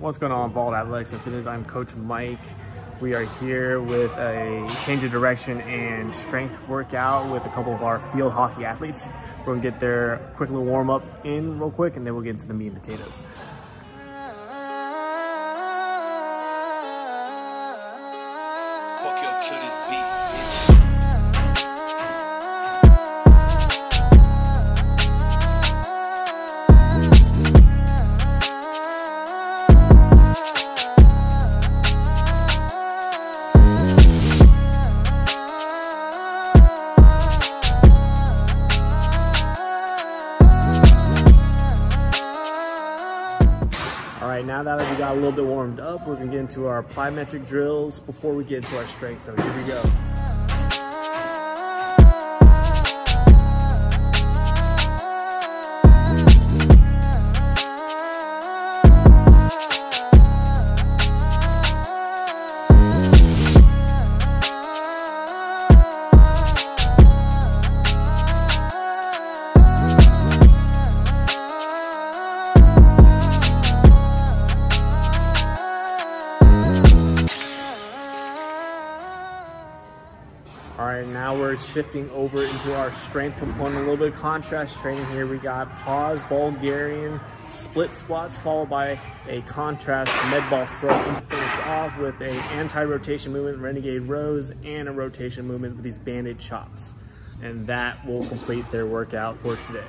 What's going on, Vault Athletics and Fitness? I'm Coach Mike. We are here with a change of direction and strength workout with a couple of our field hockey athletes. We're gonna get their quick little warm up in real quick and then we'll get into the meat and potatoes. Right, now that we got a little bit warmed up, we're gonna get into our plyometric drills before we get into our strength. So here we go. Right, now we're shifting over into our strength component, a little bit of contrast training here. We got pause, Bulgarian, split squats, followed by a contrast med ball throw, and finish off with a anti-rotation movement, renegade rows, and a rotation movement with these banded chops. And that will complete their workout for today.